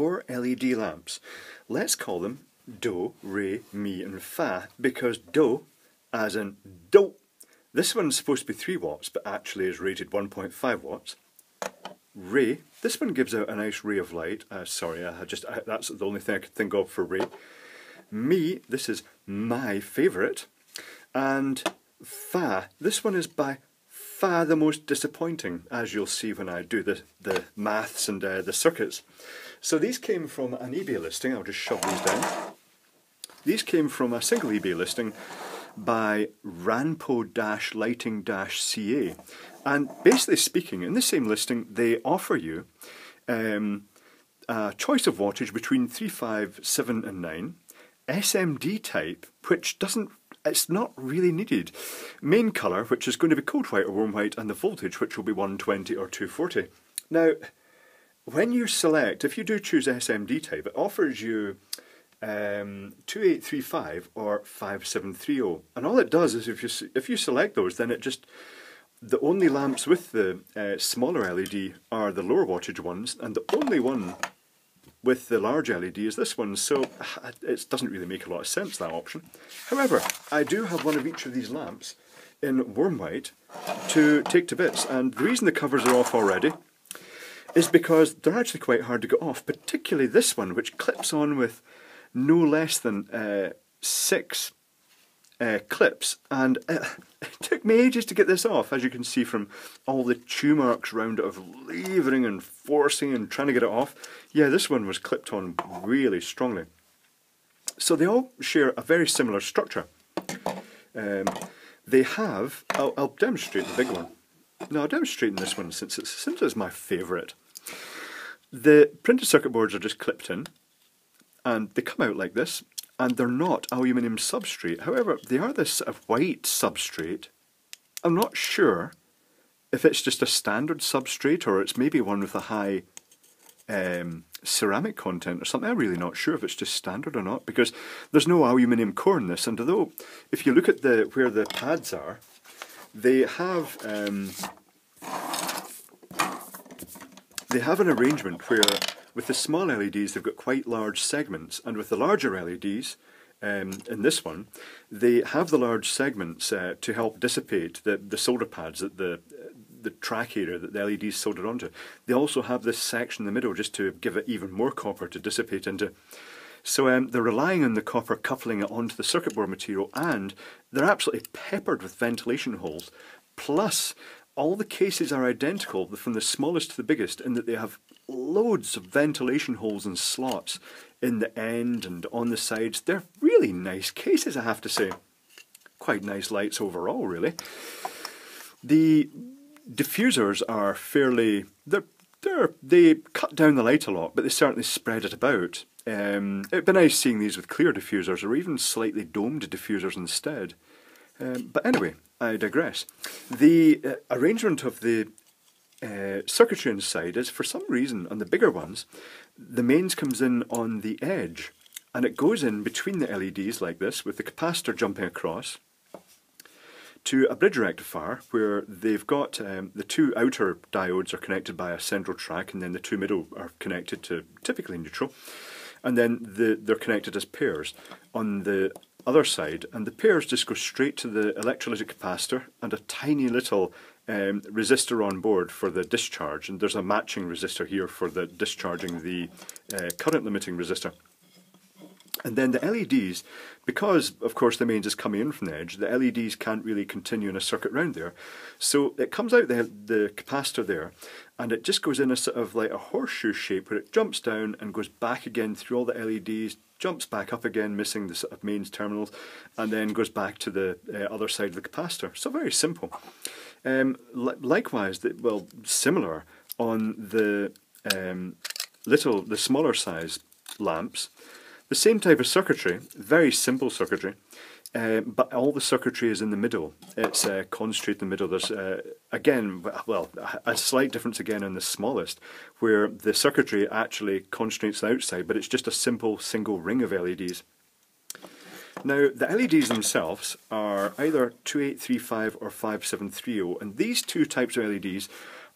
four LED lamps. Let's call them Do, Re, Mi and Fa because Do, as in Do, this one's supposed to be 3 watts but actually is rated 1.5 watts. Re, this one gives out a nice ray of light. Uh, sorry, I just I, that's the only thing I could think of for Re. Mi, this is my favourite. And Fa, this one is by far the most disappointing, as you'll see when I do the, the maths and uh, the circuits. So these came from an eBay listing, I'll just shove these down. These came from a single eBay listing by Ranpo-Lighting-CA. And basically speaking, in the same listing, they offer you um, a choice of wattage between 3, 5, 7 and 9, SMD type, which doesn't it's not really needed. Main colour, which is going to be cold white or warm white, and the voltage, which will be 120 or 240. Now, when you select, if you do choose SMD type, it offers you um, 2835 or 5730. And all it does is if you, if you select those, then it just, the only lamps with the uh, smaller LED are the lower wattage ones, and the only one with the large LED is this one, so it doesn't really make a lot of sense, that option. However, I do have one of each of these lamps in warm white to take to bits, and the reason the covers are off already is because they're actually quite hard to get off, particularly this one, which clips on with no less than uh, six uh, clips, and uh, it took me ages to get this off, as you can see from all the chew marks around it of levering and forcing and trying to get it off. Yeah, this one was clipped on really strongly. So they all share a very similar structure. Um, they have, I'll, I'll, demonstrate the big one. No, I'll demonstrate in this one since it's, since it's my favourite. The printed circuit boards are just clipped in and they come out like this and they're not aluminium substrate. However, they are this sort of white substrate. I'm not sure if it's just a standard substrate or it's maybe one with a high um, ceramic content or something. I'm really not sure if it's just standard or not because there's no aluminium core in this. And although, if you look at the where the pads are, they have um, they have an arrangement where with the small LEDs, they've got quite large segments, and with the larger LEDs, um, in this one, they have the large segments uh, to help dissipate the, the solder pads that the the track area that the LEDs soldered onto. They also have this section in the middle just to give it even more copper to dissipate into. So um, they're relying on the copper coupling it onto the circuit board material and they're absolutely peppered with ventilation holes. Plus, all the cases are identical from the smallest to the biggest in that they have loads of ventilation holes and slots in the end and on the sides. They're really nice cases, I have to say. Quite nice lights overall, really. The diffusers are fairly... They're, they're, they cut down the light a lot, but they certainly spread it about. Um, it'd be nice seeing these with clear diffusers or even slightly domed diffusers instead. Um, but anyway, I digress. The uh, arrangement of the uh, circuitry inside is, for some reason, on the bigger ones, the mains comes in on the edge and it goes in between the LEDs like this with the capacitor jumping across to a bridge rectifier where they've got um, the two outer diodes are connected by a central track and then the two middle are connected to typically neutral and then the, they're connected as pairs on the other side and the pairs just go straight to the electrolytic capacitor and a tiny little um, resistor on board for the discharge and there's a matching resistor here for the discharging the uh, current limiting resistor. And then the LEDs, because of course the mains is coming in from the edge, the LEDs can't really continue in a circuit round there. So it comes out the, the capacitor there and it just goes in a sort of like a horseshoe shape where it jumps down and goes back again through all the LEDs, jumps back up again, missing the sort of mains terminals, and then goes back to the uh, other side of the capacitor. So very simple. Um, li likewise, the, well, similar on the um, little, the smaller size lamps, the same type of circuitry, very simple circuitry, uh, but all the circuitry is in the middle. It's uh, concentrated in the middle. There's, uh, again, well, a slight difference again in the smallest, where the circuitry actually concentrates the outside, but it's just a simple single ring of LEDs. Now, the LEDs themselves are either 2835 or 5730, and these two types of LEDs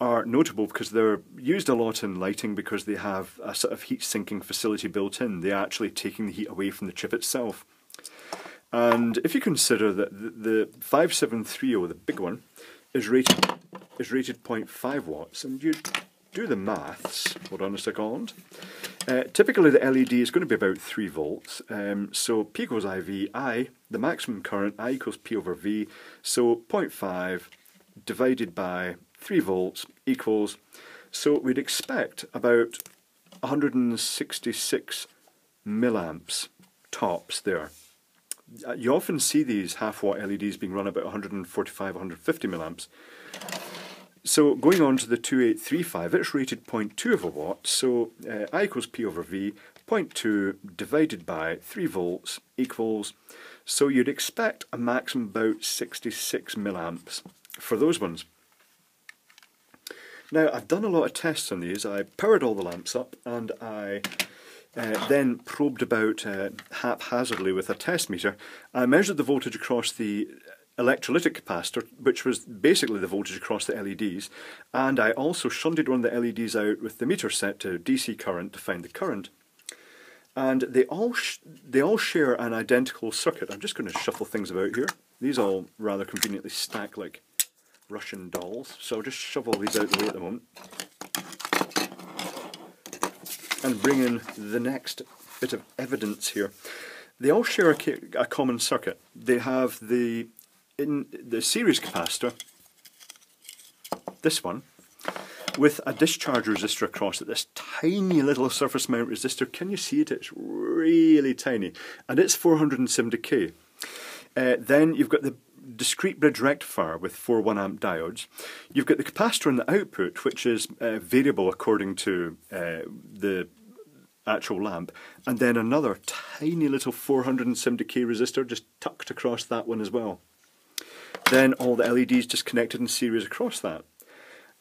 are notable because they're used a lot in lighting because they have a sort of heat sinking facility built in. They're actually taking the heat away from the chip itself. And if you consider that the, the 5730, the big one, is rated is rated 0.5 watts, and you do the maths, hold on a second. Uh, typically the LED is going to be about 3 volts, um, so P equals IV, I, the maximum current, I equals P over V, so 0.5 divided by 3 volts equals, so we'd expect about 166 milliamps tops there. Uh, you often see these half watt LEDs being run about 145, 150 milliamps. So going on to the 2835, it's rated 0.2 of a watt, so uh, I equals P over V, 0.2 divided by 3 volts equals, so you'd expect a maximum about 66 milliamps for those ones. Now I've done a lot of tests on these, I powered all the lamps up and I uh, then probed about uh, haphazardly with a test meter. I measured the voltage across the electrolytic capacitor, which was basically the voltage across the LEDs, and I also shunted one of the LEDs out with the meter set to DC current to find the current. And they all they all share an identical circuit. I'm just going to shuffle things about here. These all rather conveniently stack like Russian dolls, so I'll just shove all these out the way at the moment. And bring in the next bit of evidence here. They all share a, a common circuit. They have the in the series capacitor, this one, with a discharge resistor across it, this tiny little surface mount resistor. Can you see it? It's really tiny. And it's 470k. Uh, then you've got the discrete bridge rectifier with four 1 amp diodes. You've got the capacitor in the output, which is uh, variable according to uh, the actual lamp, and then another tiny little 470k resistor just tucked across that one as well. Then all the LEDs just connected in series across that.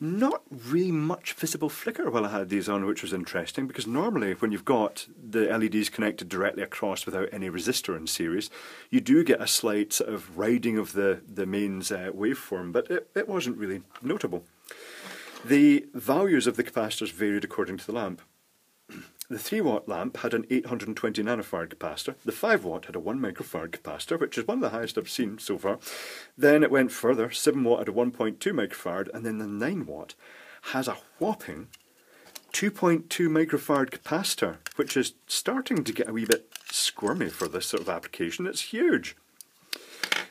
Not really much visible flicker while I had these on, which was interesting because normally when you've got the LEDs connected directly across without any resistor in series, you do get a slight sort of riding of the, the mains uh, waveform, but it, it wasn't really notable. The values of the capacitors varied according to the lamp. The 3 watt lamp had an 820 nanofarad capacitor. The 5 watt had a 1 microfarad capacitor, which is one of the highest I've seen so far. Then it went further. 7 watt had a 1.2 microfarad, and then the 9 watt has a whopping 2.2 microfarad capacitor, which is starting to get a wee bit squirmy for this sort of application. It's huge.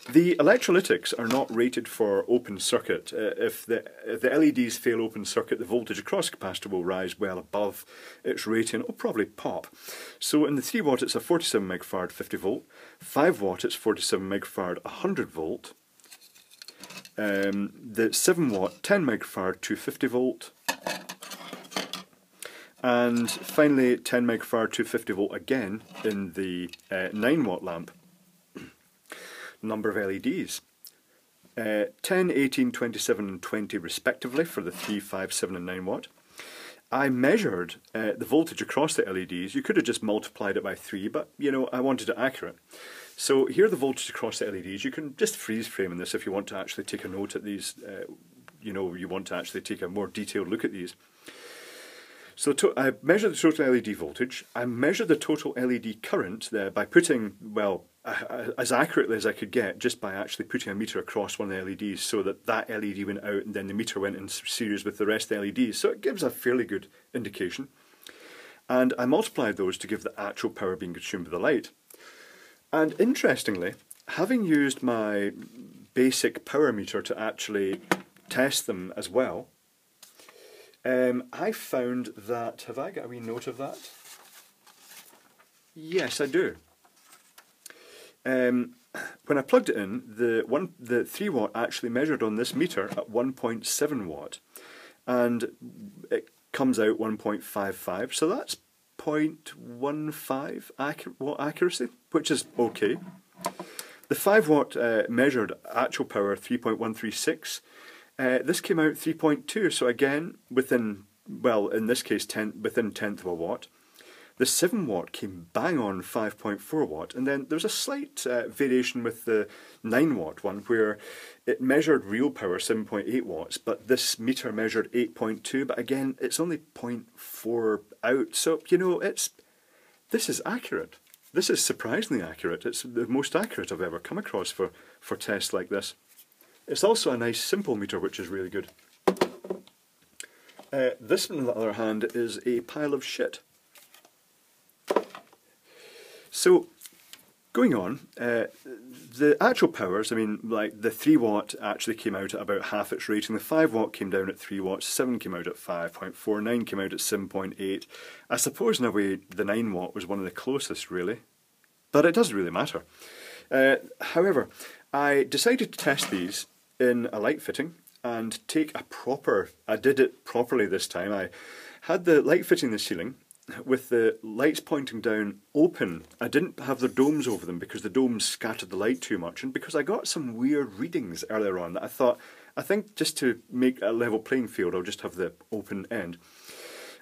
The electrolytics are not rated for open circuit. Uh, if, the, if the LEDs fail open circuit, the voltage across capacitor will rise well above its rating. It'll probably pop. So in the 3 watt it's a 47 megafarad 50 volt, 5 watt it's 47 megafarad 100 volt, um, the 7 watt 10 megafarad 250 volt, and finally 10 megafarad 250 volt again in the uh, 9 watt lamp number of LEDs. Uh, 10, 18, 27 and 20 respectively for the 3, 5, 7 and 9 watt. I measured uh, the voltage across the LEDs. You could have just multiplied it by 3, but you know, I wanted it accurate. So here the voltage across the LEDs. You can just freeze frame in this if you want to actually take a note at these, uh, you know, you want to actually take a more detailed look at these. So I measured the total LED voltage. I measured the total LED current there by putting, well, as accurately as I could get just by actually putting a meter across one of the LEDs so that that LED went out and then the meter went in series with the rest of the LEDs. So it gives a fairly good indication. And I multiplied those to give the actual power being consumed by the light. And interestingly, having used my basic power meter to actually test them as well, um, I found that, have I got a wee note of that? Yes, I do. Um, when I plugged it in, the one, the three watt actually measured on this meter at 1.7 watt, and it comes out 1.55. So that's 0.15 accur watt accuracy, which is okay. The 5 watt uh, measured actual power 3.136 uh, this came out 3.2, so again, within, well, in this case, ten, within tenth of a watt. The 7 watt came bang on 5.4 watt, and then there's a slight uh, variation with the 9 watt one where it measured real power 7.8 watts, but this meter measured 8.2, but again, it's only 0.4 out, so you know, it's this is accurate. This is surprisingly accurate. It's the most accurate I've ever come across for, for tests like this. It's also a nice simple meter, which is really good. Uh, this one, on the other hand, is a pile of shit. So, going on, uh, the actual powers, I mean, like the 3 watt actually came out at about half its rating, the 5 watt came down at 3 watts, 7 came out at 5.4, 9 came out at 7.8. I suppose in a way the 9 watt was one of the closest really, but it doesn't really matter. Uh, however, I decided to test these in a light fitting and take a proper, I did it properly this time, I had the light fitting the ceiling, with the lights pointing down open, I didn't have the domes over them because the domes scattered the light too much, and because I got some weird readings earlier on that I thought, I think just to make a level playing field, I'll just have the open end.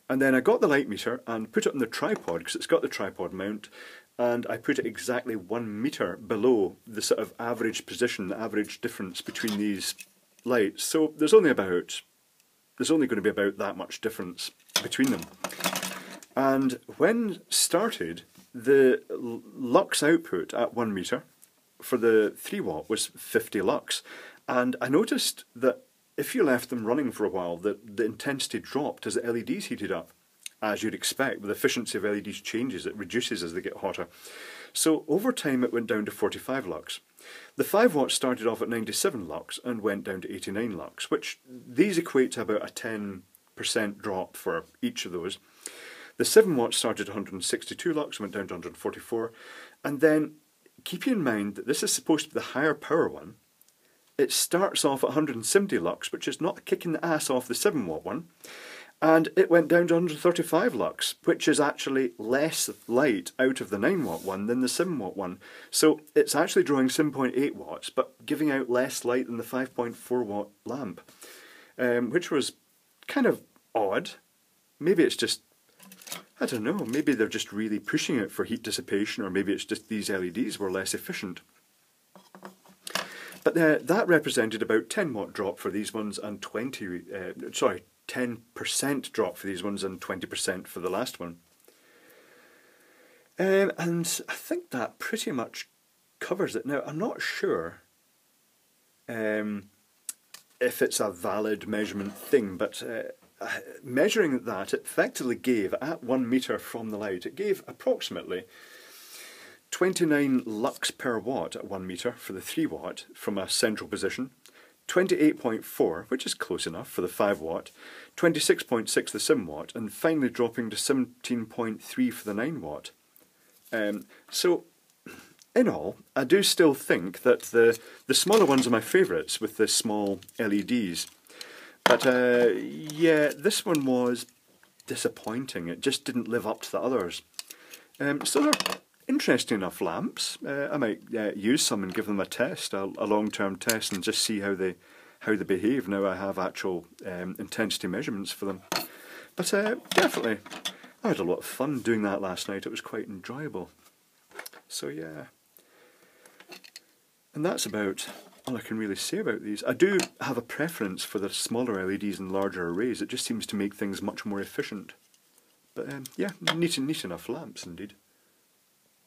And then I got the light meter and put it on the tripod because it's got the tripod mount, and I put it exactly one meter below the sort of average position, the average difference between these lights. So there's only about, there's only going to be about that much difference between them. And when started, the lux output at 1 meter for the 3 watt was 50 lux. And I noticed that if you left them running for a while, that the intensity dropped as the LEDs heated up. As you'd expect, the efficiency of LEDs changes, it reduces as they get hotter. So over time it went down to 45 lux. The 5 watt started off at 97 lux and went down to 89 lux, which these equate to about a 10% drop for each of those. The 7 watts started at 162 lux, and went down to 144, and then keep in mind that this is supposed to be the higher power one. It starts off at 170 lux, which is not kicking the ass off the 7 watt one, and it went down to 135 lux, which is actually less light out of the 9 watt one than the 7 watt one. So it's actually drawing 7.8 watts, but giving out less light than the 5.4 watt lamp, um, which was kind of odd. Maybe it's just I don't know, maybe they're just really pushing it for heat dissipation, or maybe it's just these LEDs were less efficient. But uh, that represented about 10 watt drop for these ones and 20, uh, sorry, 10% drop for these ones and 20% for the last one. Um, and I think that pretty much covers it. Now, I'm not sure um, if it's a valid measurement thing, but uh, measuring that, it effectively gave, at one metre from the light, it gave approximately 29 lux per watt at 1 metre for the 3 watt from a central position, 28.4, which is close enough for the 5 watt, 26.6 the 7 watt, and finally dropping to 17.3 for the 9 watt. Um, so, in all, I do still think that the, the smaller ones are my favourites with the small LEDs. But uh, yeah, this one was disappointing. It just didn't live up to the others. Um, so they're interesting enough lamps. Uh, I might uh, use some and give them a test, a, a long-term test, and just see how they how they behave. Now I have actual um, intensity measurements for them. But uh, definitely, I had a lot of fun doing that last night. It was quite enjoyable. So yeah. And that's about all I can really say about these. I do have a preference for the smaller LEDs and larger arrays. It just seems to make things much more efficient. But um, yeah, neat, neat enough lamps indeed.